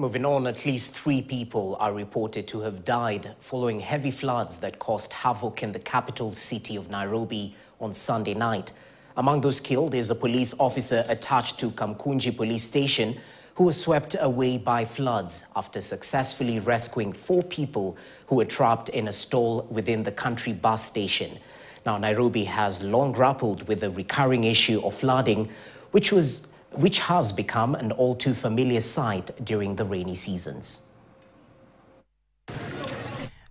Moving on, at least three people are reported to have died following heavy floods that caused havoc in the capital city of Nairobi on Sunday night. Among those killed is a police officer attached to Kamkunji police station who was swept away by floods after successfully rescuing four people who were trapped in a stall within the country bus station. Now, Nairobi has long grappled with the recurring issue of flooding, which was which has become an all too familiar sight during the rainy seasons.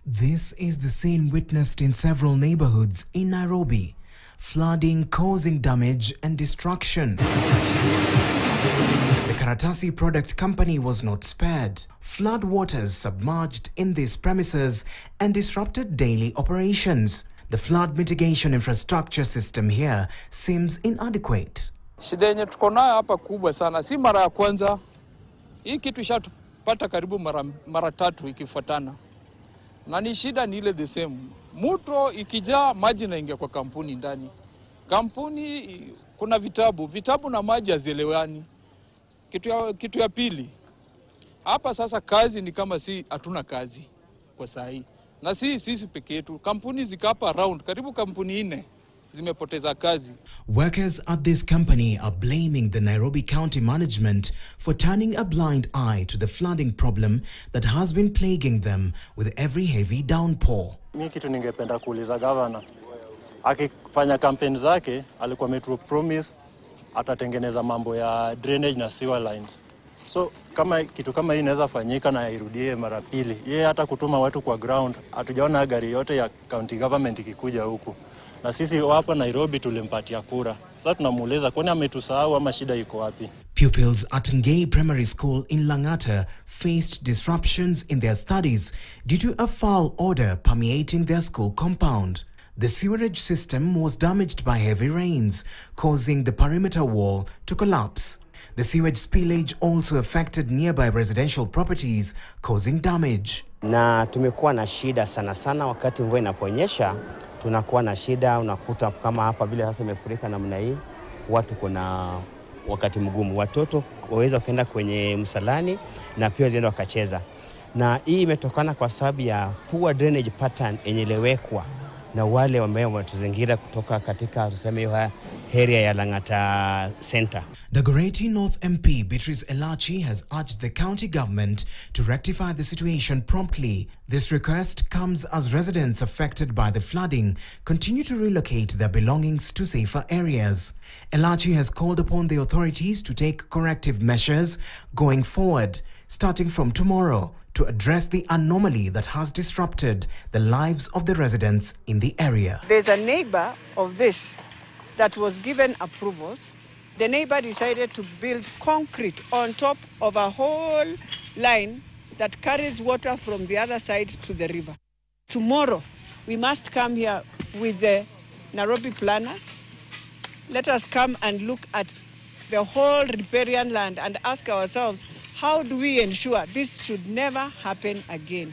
This is the scene witnessed in several neighborhoods in Nairobi, flooding causing damage and destruction. The Karatasi Product Company was not spared. Flood waters submerged in these premises and disrupted daily operations. The flood mitigation infrastructure system here seems inadequate. Shida yenye tuko nayo hapa kubwa sana, si mara ya kwanza. Hii kitu ishatupata karibu mara, mara tatu ikifuatana, na ni shida ni ile the same. Mto ikijaa maji naingia kwa kampuni ndani. Kampuni kuna vitabu, vitabu na maji hazielewani. Kitu ya, kitu ya pili hapa sasa, kazi ni kama si hatuna kazi kwa saa hii, na si sisi peke yetu, kampuni zikapa around, karibu kampuni nne zimepoteza kazi. Workers at this company are blaming the Nairobi County management for turning a blind eye to the flooding problem that has been plaguing them with every heavy downpour. Mi kitu ningependa kuuliza gavana, akifanya kampeni zake alikuwa metro promise atatengeneza mambo ya drainage na sewer lines. So kama kitu kama hii inaweza fanyika na irudie mara pili, yeye hata kutuma watu kwa ground, hatujaona gari yote ya county government ikikuja huku, na sisi hapa Nairobi tulimpatia kura. Sasa tunamuuliza kwani ametusahau ama shida iko wapi? Pupils at Ngei Primary School in Langata faced disruptions in their studies due to a foul odor permeating their school compound. The sewerage system was damaged by heavy rains, causing the perimeter wall to collapse. The sewage spillage also affected nearby residential properties, causing damage. na tumekuwa na shida sana sana wakati mvua inaponyesha, tunakuwa na shida. Unakuta kama hapa vile sasa imefurika namna hii, watu kuna wakati mgumu, watoto waweza wakaenda kwenye msalani na pia wazienda wakacheza, na hii imetokana kwa sababu ya poor drainage pattern yenye iliwekwa na wale ambao wametuzingira kutoka katika tuseme hiyo area ya Lang'ata Center. Dagoretti North MP Beatrice Elachi has urged the county government to rectify the situation promptly. This request comes as residents affected by the flooding continue to relocate their belongings to safer areas. Elachi has called upon the authorities to take corrective measures going forward, starting from tomorrow, to address the anomaly that has disrupted the lives of the residents in the area. There's a neighbor of this that was given approvals. The neighbor decided to build concrete on top of a whole line that carries water from the other side to the river. Tomorrow, we must come here with the Nairobi planners. Let us come and look at the whole riparian land and ask ourselves, how do we ensure this should never happen again?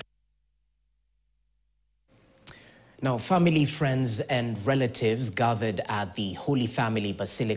Now, family, friends, and relatives gathered at the Holy Family Basilica.